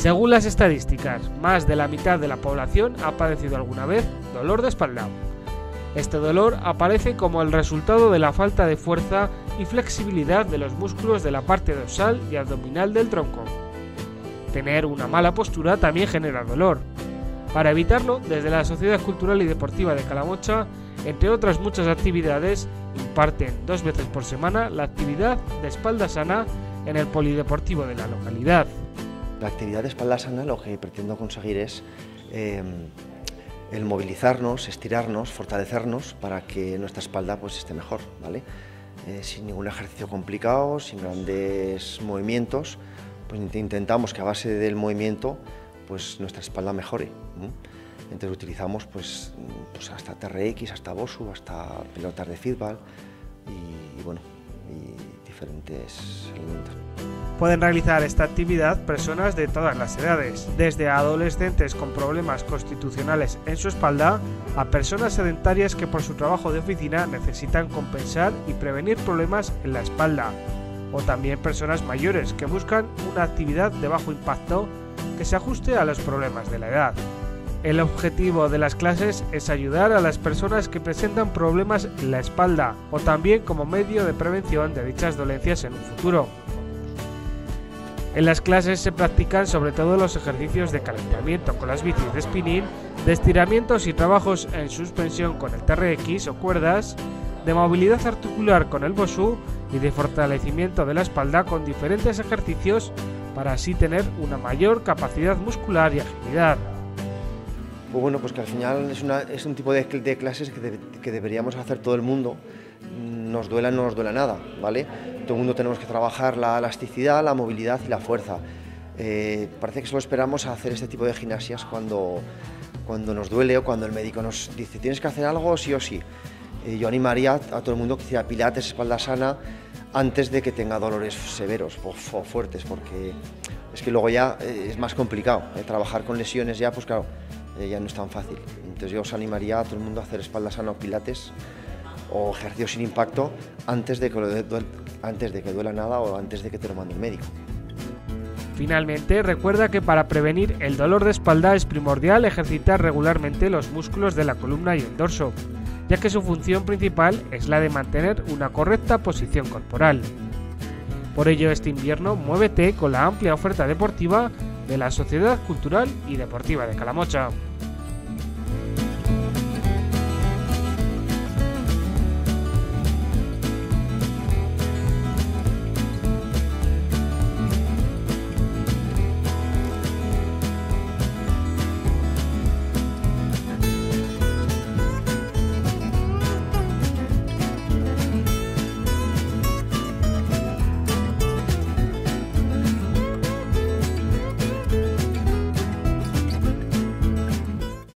Según las estadísticas, más de la mitad de la población ha padecido alguna vez dolor de espalda. Este dolor aparece como el resultado de la falta de fuerza y flexibilidad de los músculos de la parte dorsal y abdominal del tronco. Tener una mala postura también genera dolor. Para evitarlo, desde la Sociedad Cultural y Deportiva de Calamocha, entre otras muchas actividades, imparten dos veces por semana la actividad de espalda sana en el polideportivo de la localidad. La actividad de espalda sana lo que pretendo conseguir es eh, el movilizarnos, estirarnos, fortalecernos para que nuestra espalda pues, esté mejor, ¿vale? Eh, sin ningún ejercicio complicado, sin grandes movimientos, pues intentamos que a base del movimiento pues nuestra espalda mejore. Entonces utilizamos pues, pues hasta TRX, hasta BOSU, hasta pelotas de fútbol y, bueno, elementos. Pueden realizar esta actividad personas de todas las edades, desde adolescentes con problemas constitucionales en su espalda a personas sedentarias que por su trabajo de oficina necesitan compensar y prevenir problemas en la espalda, o también personas mayores que buscan una actividad de bajo impacto que se ajuste a los problemas de la edad. El objetivo de las clases es ayudar a las personas que presentan problemas en la espalda o también como medio de prevención de dichas dolencias en un futuro. En las clases se practican sobre todo los ejercicios de calentamiento con las bicis de spinning, de estiramientos y trabajos en suspensión con el TRX o cuerdas, de movilidad articular con el BOSU y de fortalecimiento de la espalda con diferentes ejercicios para así tener una mayor capacidad muscular y agilidad. Pues bueno, pues que al final es, una, es un tipo de, de clases que, de, que deberíamos hacer todo el mundo, nos duela no nos duela nada, ¿vale? todo el mundo tenemos que trabajar la elasticidad, la movilidad y la fuerza. Eh, parece que solo esperamos a hacer este tipo de gimnasias cuando, cuando nos duele o cuando el médico nos dice tienes que hacer algo sí o sí. Eh, yo animaría a todo el mundo que hiciera pilates, espalda sana, antes de que tenga dolores severos o, o fuertes, porque es que luego ya eh, es más complicado. Eh, trabajar con lesiones ya, pues claro, eh, ya no es tan fácil. Entonces yo os animaría a todo el mundo a hacer espalda sana o pilates o ejercicios sin impacto antes de, que, antes de que duela nada o antes de que te lo mande el médico. Finalmente, recuerda que para prevenir el dolor de espalda es primordial ejercitar regularmente los músculos de la columna y el dorso, ya que su función principal es la de mantener una correcta posición corporal. Por ello, este invierno muévete con la amplia oferta deportiva de la Sociedad Cultural y Deportiva de Calamocha.